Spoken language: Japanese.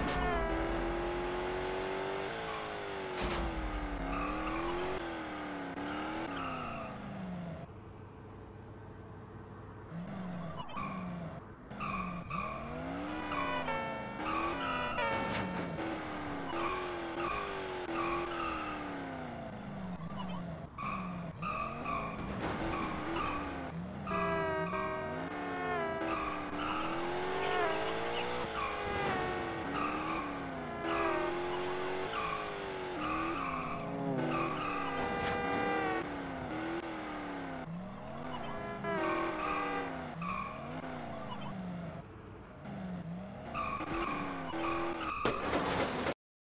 あ!